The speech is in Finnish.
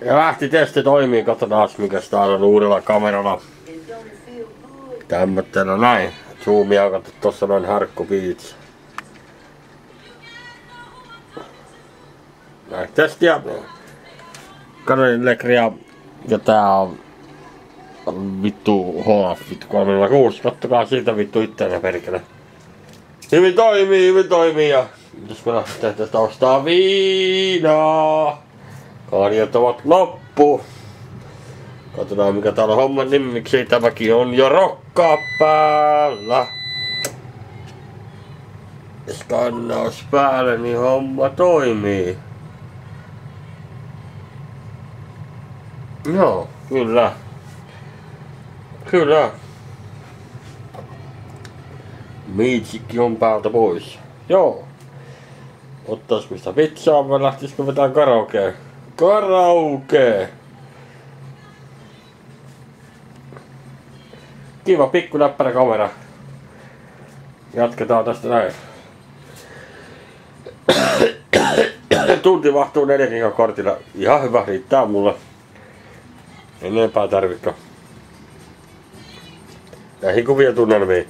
Ja lähti testi toimii, katsotaan mikä täällä on uudella kameralla. Tämmöttenä näin. Zoomia katso tossa noin Harkku Beach. Näin testiä. Canon Legria ja tää on vittu HF vittu 306. Kattokaa siitä vittu itseänne perkele. Hyvin toimii, hyvin toimii ja jos me lähtee tästä ostaa viinaa. Kaljat ovat loppu. Katsotaan mikä täällä on homman nimi, miksi tämäkin on jo rokkaa päällä. Skannaus päällä, niin homma toimii. Joo, kyllä. Kyllä. Miitsikki on päältä pois. Joo. Ottais mistä vitsaa vai lähtisikö vetää karaokea? Karaoke! Kiva pikku näppärä kamera. Jatketaan tästä näin. Tunti mahtuu 4 kortilla. Ihan hyvä, riittää mulle. Enempää tarvitko. Näihin kuvia tunnelmiin.